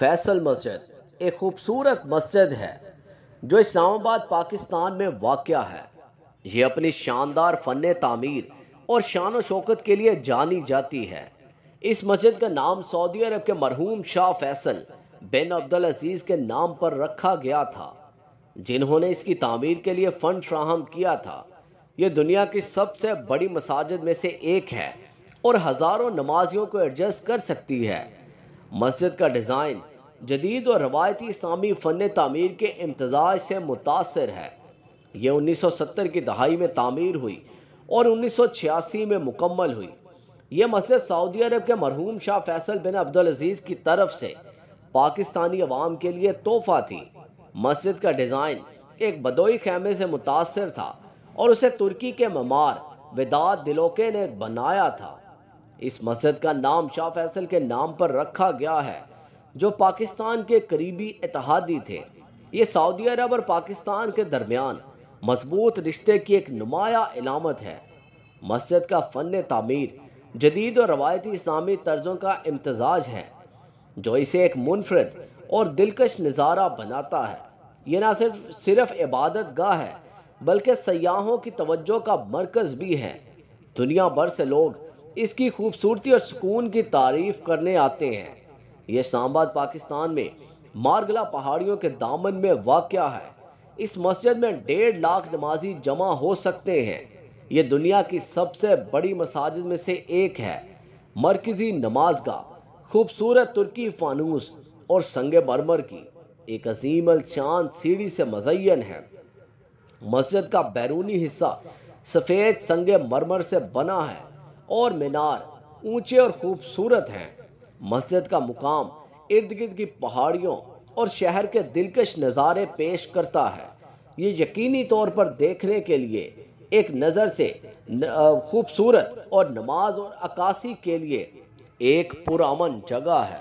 फैसल मस्जिद, एक खूबसूरत मस्जिद है, जो इस्लामाबाद, पाकिस्तान में वाक़ है। ये अपनी शानदार फ़न तामीर और शान शौकत के लिए जानी जाती है। इस मस्जिद का नाम सऊदी अरब के मरहूम शाह फैसल बिन अब्दुल अज़ीज़ के नाम पर रखा गया था, जिन्होंने इसकी तमीर के लिए फ़ंड फ्राहम किया था। ये दुनिया की सबसे बड़ी मसाजिद में से एक है और हज़ारों नमाजियों को एडजस्ट कर सकती है। मस्जिद का डिज़ाइन जदीद और रवायती इस्लामी फ़न तमीर के इम्तजाज से मुतासर है। ये 1970 की दहाई में तामीर हुई और 1986 में मुकम्मल हुई। ये मस्जिद सऊदी अरब के मरहूम शाह फैसल बिन अब्दुल अज़ीज़ की तरफ़ से पाकिस्तानी अवाम के लिए तोहफा थी। मस्जिद का डिज़ाइन एक बदोई खेमे से मुतासर था और उसे तुर्की के ममार विदात दिलोके ने बनाया था। इस मस्जिद का नाम शाह फैसल के नाम पर रखा गया है। जो पाकिस्तान के करीबी इतिहादी थे। ये सऊदी अरब और पाकिस्तान के दरमियान मज़बूत रिश्ते की एक नुमाया इलामत है। मस्जिद का फ़न तामीर, जदीद और रवायती इस्लामी तर्जों का इम्तजाज है, जो इसे एक मुनफरद और दिलकश नज़ारा बनाता है। ये ना सिर्फ़ सिर्फ़ इबादत गाह है, बल्कि सयाहों की तवज्जो का मरकज़ भी है। दुनिया भर से लोग इसकी खूबसूरती और सुकून की तारीफ़ करने आते हैं। ये इस्लामाबाद, पाकिस्तान में मारगला पहाड़ियों के दामन में वाक़ है। इस मस्जिद में डेढ़ लाख नमाजी जमा हो सकते हैं। ये दुनिया की सबसे बड़ी मसाजिद में से एक है। मरकजी नमाज़ का, खूबसूरत तुर्की फानूस और संग मरमर की, एक अजीम चाँद सीढ़ी से मजयन है। मस्जिद का बैरूनी हिस्सा सफ़ेद संग मरमर से बना है और मीनार ऊँचे और खूबसूरत हैं। मस्जिद का मुकाम इर्द गिर्द की पहाड़ियों और शहर के दिलकश नज़ारे पेश करता है। ये यकीनी तौर पर देखने के लिए एक नज़र से खूबसूरत और नमाज़ और अक्सी के लिए एक पुरान जगह है।